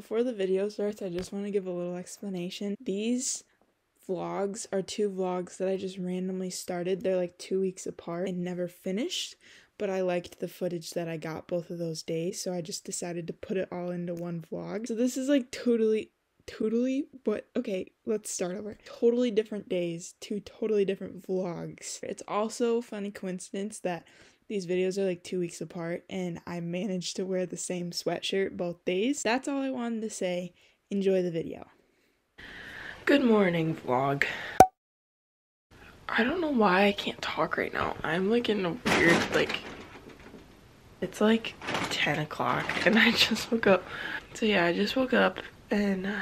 Before the video starts, I just want to give a little explanation. These vlogs are two vlogs that I just randomly started. They're like two weeks apart and never finished, but I liked the footage that I got both of those days, so I just decided to put it all into one vlog. So this is like totally totally but okay let's start over totally different days two totally different vlogs it's also funny coincidence that these videos are like two weeks apart and i managed to wear the same sweatshirt both days. That's all i wanted to say. Enjoy the video. Good morning vlog. I don't know why i can't talk right now. I'm like in a weird like it's like 10 o'clock and i just woke up. So yeah i just woke up and uh,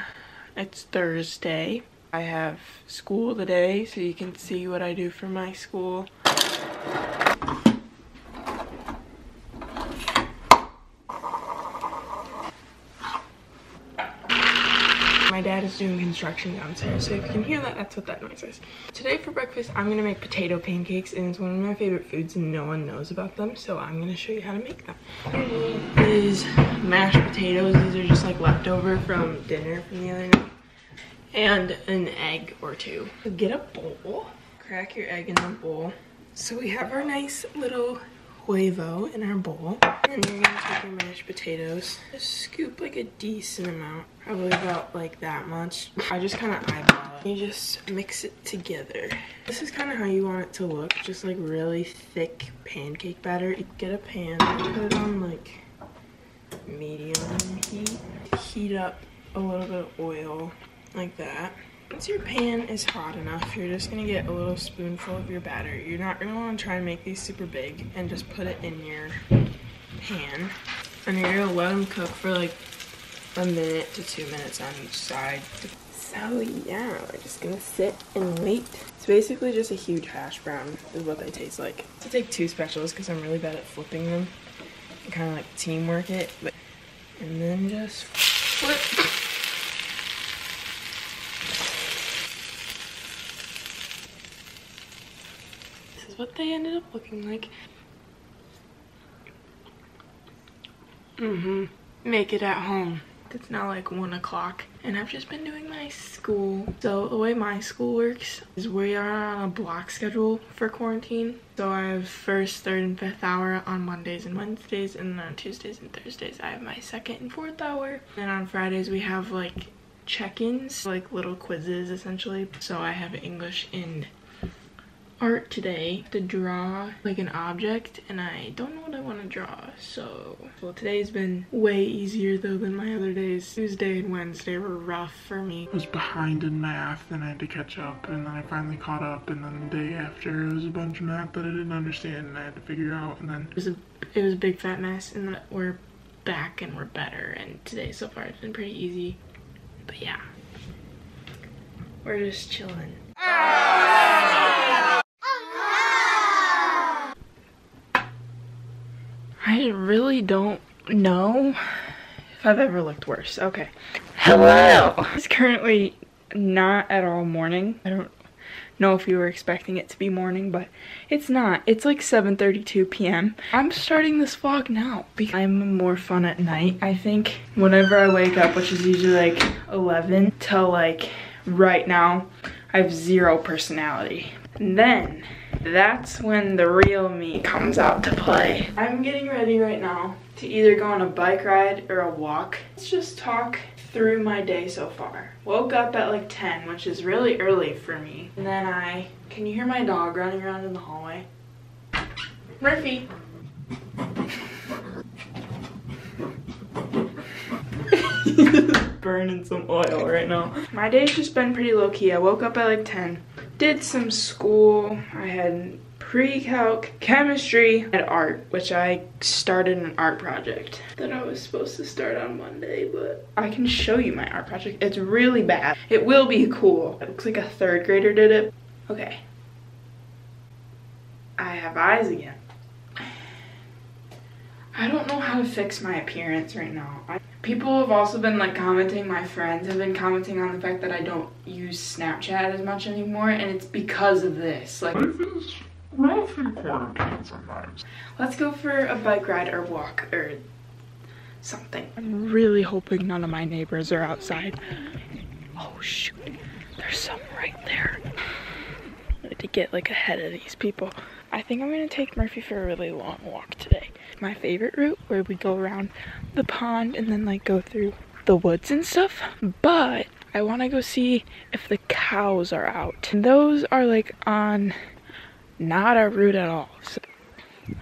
it's Thursday. I have school today, so you can see what I do for my school. My dad is doing construction downstairs, so if you can hear that, that's what that noise is. Today for breakfast, I'm gonna make potato pancakes, and it's one of my favorite foods, and no one knows about them, so I'm gonna show you how to make them. These mashed potatoes. These are just like leftover from dinner from the other night. And an egg or two. Get a bowl, crack your egg in the bowl. So we have our nice little huevo in our bowl. And you're gonna take your mashed potatoes. Just scoop like a decent amount, probably about like that much. I just kind of eyeball it. You just mix it together. This is kind of how you want it to look, just like really thick pancake batter. You get a pan, put it on like medium heat. Heat up a little bit of oil like that. Once your pan is hot enough, you're just gonna get a little spoonful of your batter. You're not gonna wanna try and make these super big and just put it in your pan. And you're gonna let them cook for like a minute to two minutes on each side. So yeah, we're just gonna sit and wait. It's basically just a huge hash brown is what they taste like. To take two specials because I'm really bad at flipping them. Kind of like teamwork it, but and then just flip. What they ended up looking like. Mm-hmm. Make it at home. It's now like one o'clock and I've just been doing my school. So the way my school works is we are on a block schedule for quarantine. So I have first, third, and fifth hour on Mondays and Wednesdays and then on Tuesdays and Thursdays I have my second and fourth hour. And on Fridays we have like check-ins, like little quizzes essentially. So I have English and art today to draw like an object and I don't know what I want to draw so well today's been way easier though than my other days. Tuesday and Wednesday were rough for me. I was behind in math and I had to catch up and then I finally caught up and then the day after it was a bunch of math that I didn't understand and I had to figure out and then it was a it was a big fat mess and we're back and we're better and today so far it's been pretty easy. But yeah. We're just chilling I really don't know if I've ever looked worse. Okay. Hello! It's currently not at all morning. I don't know if you were expecting it to be morning, but it's not. It's like 7.32 p.m. I'm starting this vlog now because I'm more fun at night. I think whenever I wake up, which is usually like 11 till like right now, I have zero personality. Then that's when the real me comes out to play. I'm getting ready right now to either go on a bike ride or a walk. Let's just talk through my day so far. Woke up at like 10, which is really early for me. And then I, can you hear my dog running around in the hallway? Murphy. Burning some oil right now. My day's just been pretty low key. I woke up at like 10 did some school. I had pre-calc, chemistry, and art, which I started an art project that I was supposed to start on Monday, but I can show you my art project. It's really bad. It will be cool. It looks like a third grader did it. Okay. I have eyes again. I don't know how to fix my appearance right now. I People have also been like commenting, my friends have been commenting on the fact that I don't use Snapchat as much anymore and it's because of this. Like Life is rough in quarantine sometimes. Let's go for a bike ride or walk or something. I'm really hoping none of my neighbors are outside. Oh shoot, there's some right there. Need to get like ahead of these people. I think I'm gonna take Murphy for a really long walk today. My favorite route where we go around the pond and then like go through the woods and stuff, but I wanna go see if the cows are out. And those are like on not a route at all. So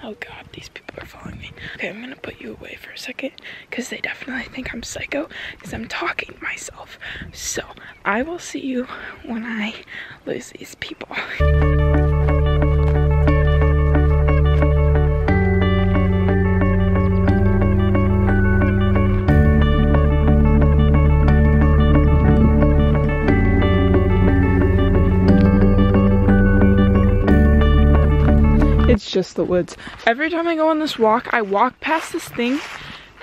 Oh god, these people are following me. Okay, I'm gonna put you away for a second because they definitely think I'm psycho because I'm talking to myself. So I will see you when I lose these people. It's just the woods. Every time I go on this walk, I walk past this thing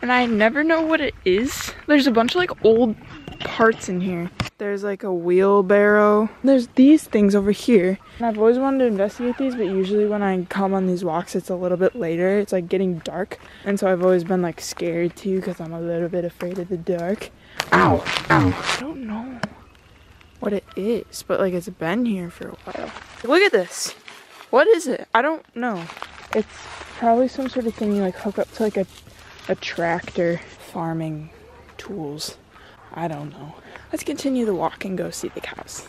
and I never know what it is. There's a bunch of like old parts in here. There's like a wheelbarrow. There's these things over here. And I've always wanted to investigate these, but usually when I come on these walks, it's a little bit later. It's like getting dark. And so I've always been like scared too because I'm a little bit afraid of the dark. Ow, ow. I don't know what it is, but like it's been here for a while. Look at this. What is it? I don't know. It's probably some sort of thing you like hook up to like a, a tractor farming tools. I don't know. Let's continue the walk and go see the cows.